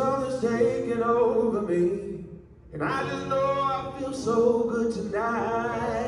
something's taking over me. And I just know I feel so good tonight.